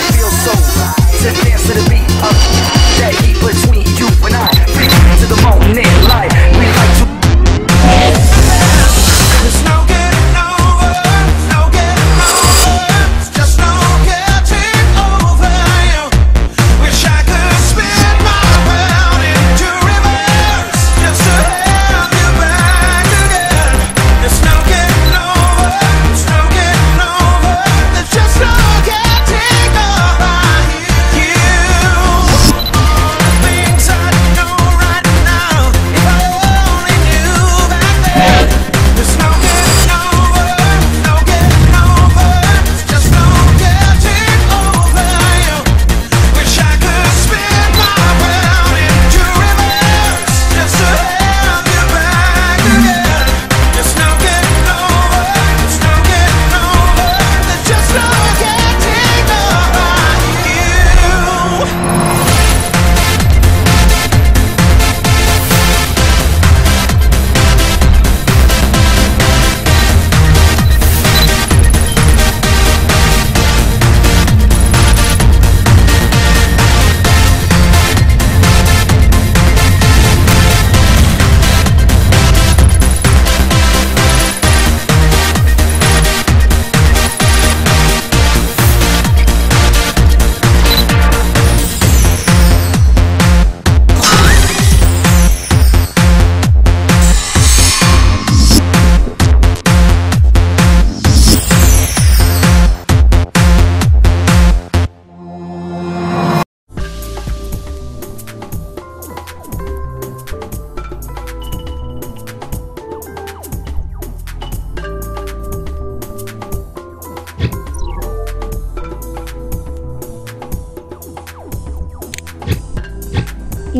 feel so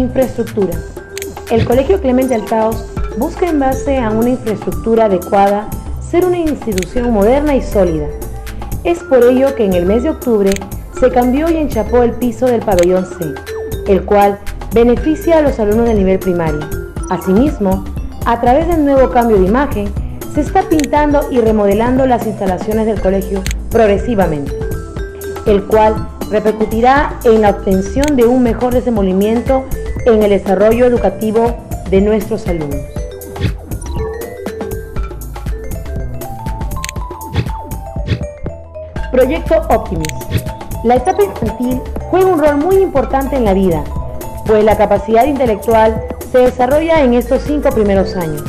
Infraestructura. El Colegio Clemente Altaos busca en base a una infraestructura adecuada ser una institución moderna y sólida. Es por ello que en el mes de octubre se cambió y enchapó el piso del pabellón C, el cual beneficia a los alumnos del nivel primario. Asimismo, a través del nuevo cambio de imagen, se está pintando y remodelando las instalaciones del colegio progresivamente, el cual repercutirá en la obtención de un mejor desenvolvimiento en el desarrollo educativo de nuestros alumnos. Proyecto Optimis. La etapa infantil juega un rol muy importante en la vida, pues la capacidad intelectual se desarrolla en estos cinco primeros años,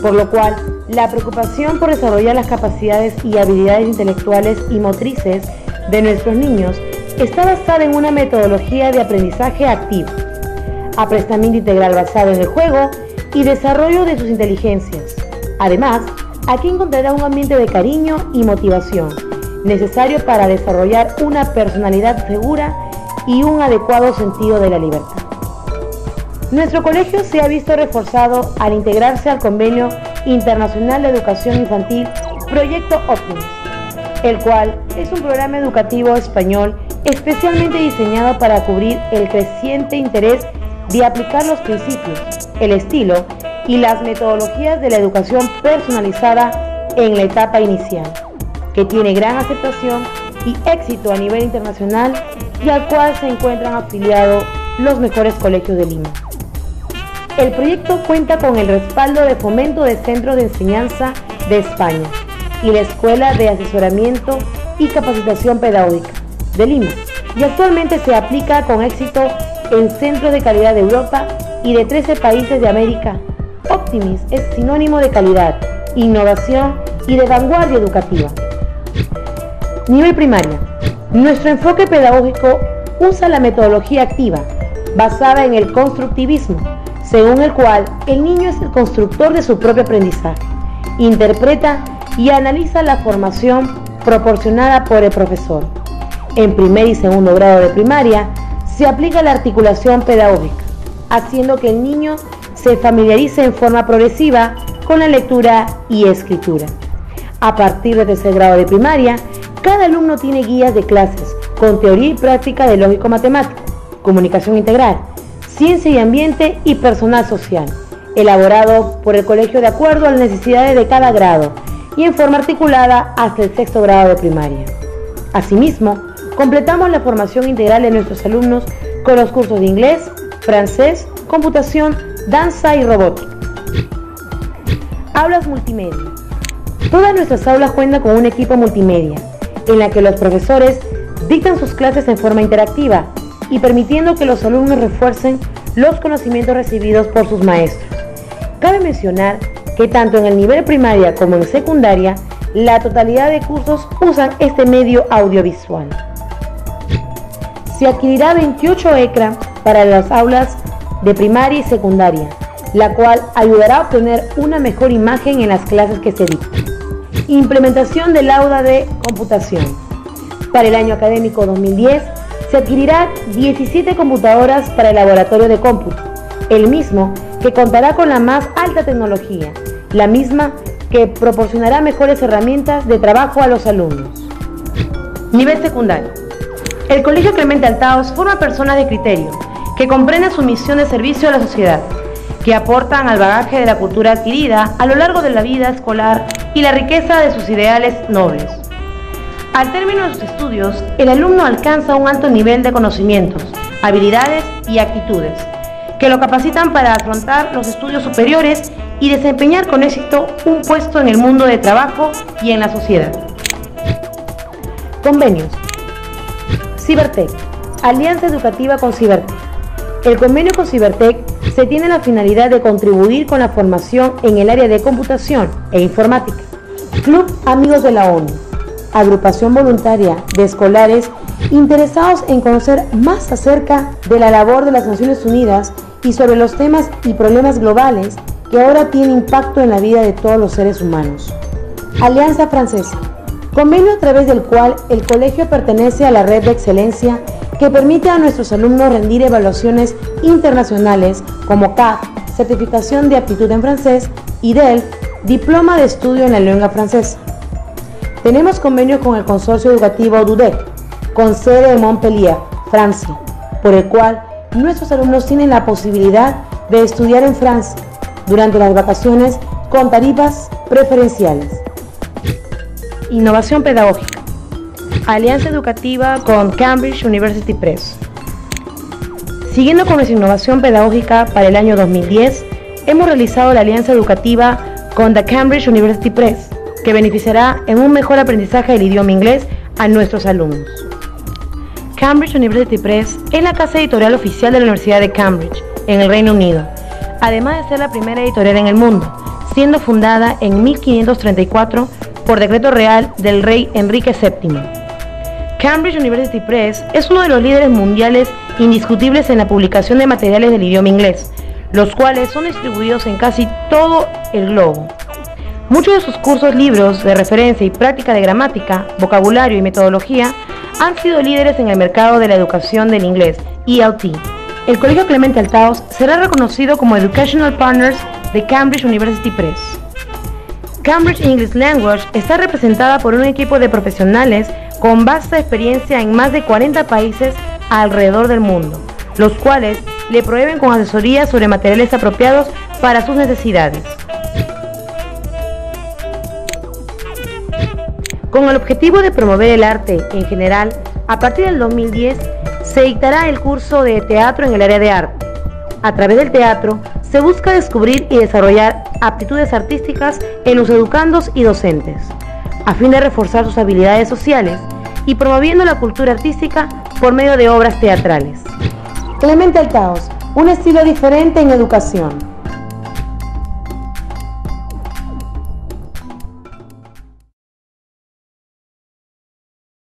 por lo cual la preocupación por desarrollar las capacidades y habilidades intelectuales y motrices de nuestros niños está basada en una metodología de aprendizaje activo aprestamiento integral basado en el juego y desarrollo de sus inteligencias. Además, aquí encontrará un ambiente de cariño y motivación necesario para desarrollar una personalidad segura y un adecuado sentido de la libertad. Nuestro colegio se ha visto reforzado al integrarse al Convenio Internacional de Educación Infantil Proyecto Optimus, el cual es un programa educativo español especialmente diseñado para cubrir el creciente interés de aplicar los principios, el estilo y las metodologías de la educación personalizada en la etapa inicial, que tiene gran aceptación y éxito a nivel internacional y al cual se encuentran afiliados los mejores colegios de Lima. El proyecto cuenta con el respaldo de fomento de Centro de Enseñanza de España y la Escuela de Asesoramiento y Capacitación Pedagógica de Lima y actualmente se aplica con éxito en centros de calidad de Europa y de 13 países de América, Optimis es sinónimo de calidad, innovación y de vanguardia educativa. Nivel primaria. Nuestro enfoque pedagógico usa la metodología activa, basada en el constructivismo, según el cual el niño es el constructor de su propio aprendizaje, interpreta y analiza la formación proporcionada por el profesor. En primer y segundo grado de primaria se aplica la articulación pedagógica, haciendo que el niño se familiarice en forma progresiva con la lectura y escritura. A partir de tercer grado de primaria, cada alumno tiene guías de clases con teoría y práctica de lógico matemático, comunicación integral, ciencia y ambiente y personal social, elaborado por el colegio de acuerdo a las necesidades de cada grado y en forma articulada hasta el sexto grado de primaria. Asimismo, completamos la formación integral de nuestros alumnos con los cursos de inglés, francés, computación, danza y robótica. Aulas multimedia. Todas nuestras aulas cuentan con un equipo multimedia, en la que los profesores dictan sus clases en forma interactiva y permitiendo que los alumnos refuercen los conocimientos recibidos por sus maestros. Cabe mencionar que tanto en el nivel primaria como en secundaria, la totalidad de cursos usan este medio audiovisual. Se adquirirá 28 ECRA para las aulas de primaria y secundaria, la cual ayudará a obtener una mejor imagen en las clases que se dictan. Implementación del aula de computación. Para el año académico 2010 se adquirirá 17 computadoras para el laboratorio de cómputo, el mismo que contará con la más alta tecnología, la misma que proporcionará mejores herramientas de trabajo a los alumnos. Nivel secundario. El Colegio Clemente Altaos forma personas de criterio que comprenden su misión de servicio a la sociedad, que aportan al bagaje de la cultura adquirida a lo largo de la vida escolar y la riqueza de sus ideales nobles. Al término de sus estudios, el alumno alcanza un alto nivel de conocimientos, habilidades y actitudes que lo capacitan para afrontar los estudios superiores y desempeñar con éxito un puesto en el mundo de trabajo y en la sociedad. Convenios. Cibertec. Alianza Educativa con Cibertec. El convenio con Cibertec se tiene la finalidad de contribuir con la formación en el área de computación e informática. Club Amigos de la ONU. Agrupación voluntaria de escolares interesados en conocer más acerca de la labor de las Naciones Unidas y sobre los temas y problemas globales que ahora tienen impacto en la vida de todos los seres humanos. Alianza Francesa. Convenio a través del cual el colegio pertenece a la red de excelencia que permite a nuestros alumnos rendir evaluaciones internacionales como CAF, Certificación de Aptitud en Francés, y DELF, Diploma de Estudio en la Lengua Francesa. Tenemos convenio con el Consorcio Educativo DUDEC, con sede en Montpellier, Francia, por el cual nuestros alumnos tienen la posibilidad de estudiar en Francia durante las vacaciones con tarifas preferenciales. Innovación pedagógica. Alianza educativa con Cambridge University Press. Siguiendo con nuestra innovación pedagógica para el año 2010, hemos realizado la alianza educativa con The Cambridge University Press, que beneficiará en un mejor aprendizaje del idioma inglés a nuestros alumnos. Cambridge University Press es la casa editorial oficial de la Universidad de Cambridge, en el Reino Unido, además de ser la primera editorial en el mundo, siendo fundada en 1534 por decreto real del rey Enrique VII. Cambridge University Press es uno de los líderes mundiales indiscutibles en la publicación de materiales del idioma inglés, los cuales son distribuidos en casi todo el globo. Muchos de sus cursos, libros de referencia y práctica de gramática, vocabulario y metodología han sido líderes en el mercado de la educación del inglés, ELT. El Colegio Clemente Altaos será reconocido como Educational Partners de Cambridge University Press. Cambridge English Language está representada por un equipo de profesionales con vasta experiencia en más de 40 países alrededor del mundo, los cuales le proveen con asesoría sobre materiales apropiados para sus necesidades. Con el objetivo de promover el arte en general, a partir del 2010 se dictará el curso de teatro en el área de arte. A través del teatro se busca descubrir y desarrollar aptitudes artísticas en los educandos y docentes, a fin de reforzar sus habilidades sociales y promoviendo la cultura artística por medio de obras teatrales. Clemente Altaos, un estilo diferente en educación